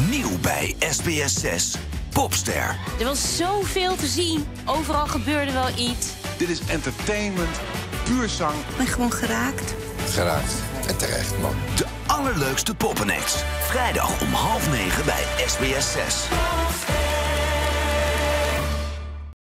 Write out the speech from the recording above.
Nieuw bij SBS 6. Popster. Er was zoveel te zien. Overal gebeurde wel iets. Dit is entertainment, puur zang. Ik ben gewoon geraakt. Geraakt. En terecht, man. De allerleukste poppenex. Vrijdag om half negen bij SBS 6.